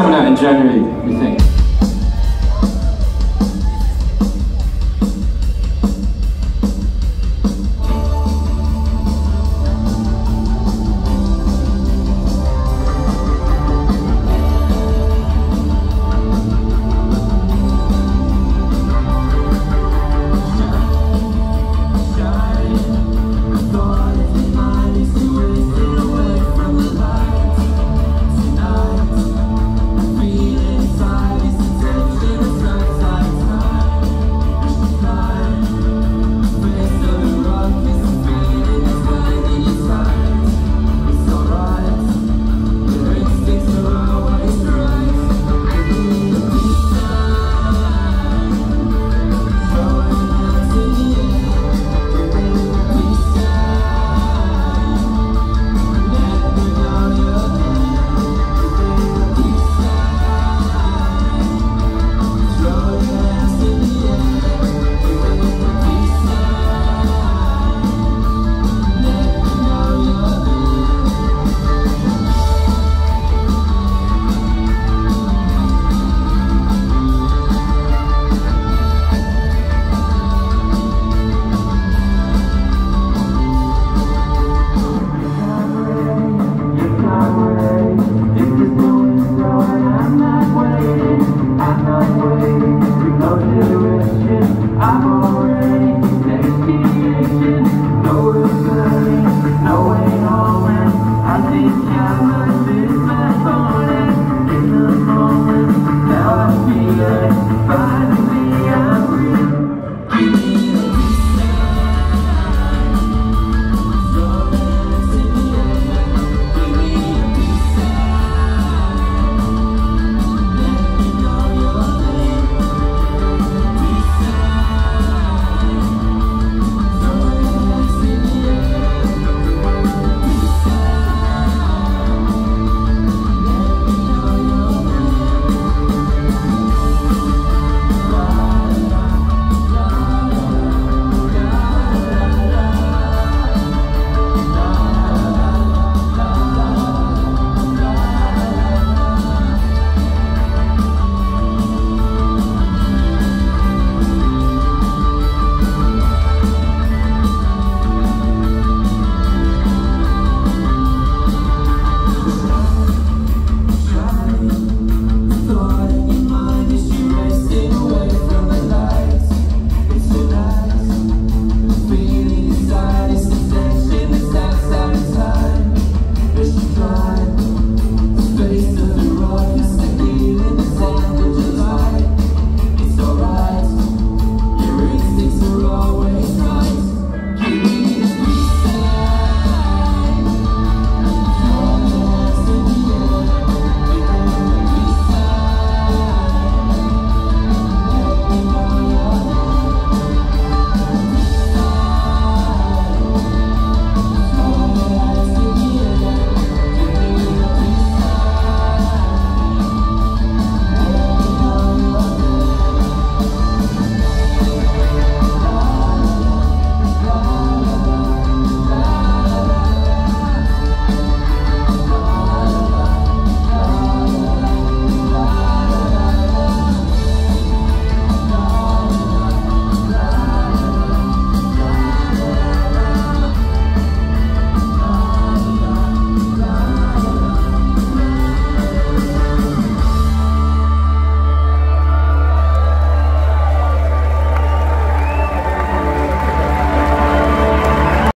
coming out in January, we think.